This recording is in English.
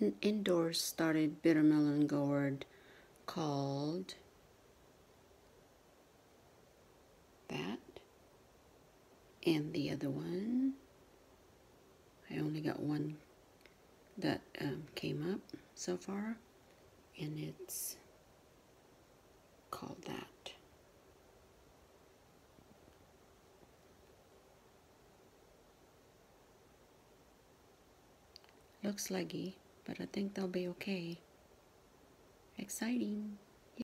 in indoor started bitter melon gourd called that. And the other one I only got one that um, came up so far. And it's called that. Looks leggy but I think they'll be okay. Exciting